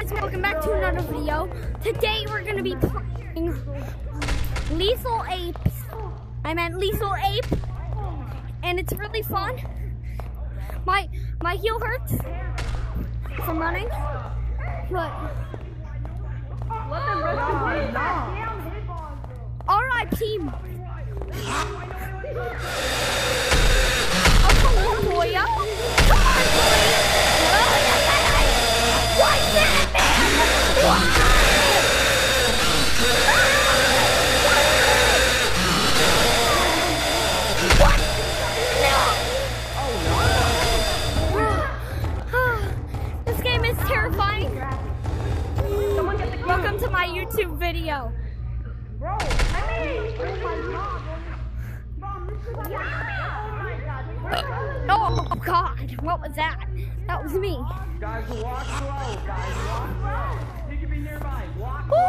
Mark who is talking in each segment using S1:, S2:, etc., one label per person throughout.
S1: guys, welcome back to another video. Today we're gonna be playing Lethal Apes. I meant Lethal Ape, and it's really fun. My my heel hurts from running, but right, team. My YouTube video. Oh God, what was that? That was me.
S2: Guys, walk slow. Guys, walk slow. You can be nearby. Walk.
S1: Oh,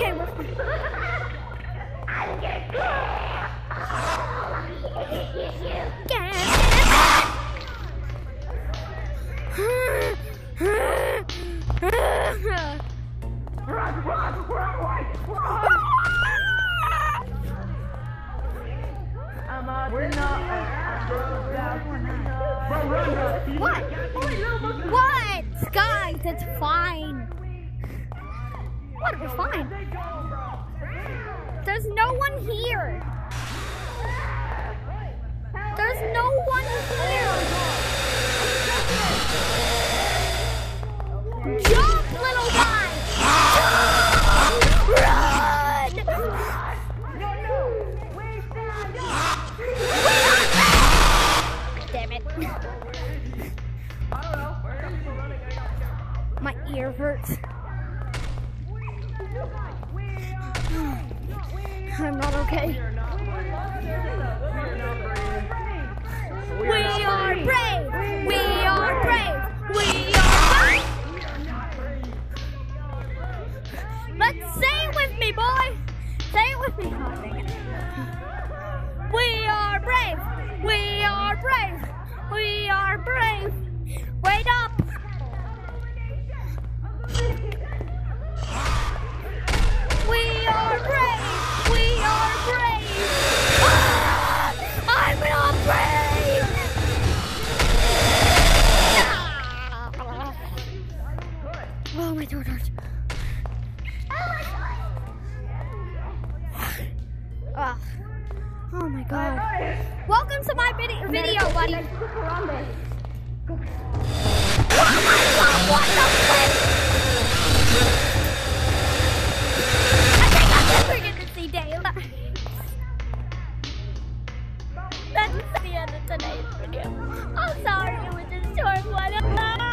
S1: Okay, we're Get
S2: Run, run, run, run. We're not.
S1: What? What? Guys, it's fine. What? We're fine. There's no one here. There's no one here. Jump, little guy. Run. Damn it.
S2: I don't know.
S1: My ear hurts. I'm not okay. We are brave. We are brave. We are brave. Let's say it with me, boy. Say it with me. We are brave. We are brave. We are brave. Wait up. Ah. Oh my god. Welcome to my vid- video, buddy. My god, what the flip? I think I'm never gonna see daylight. That's the end of today's video. I'm sorry it was a short one.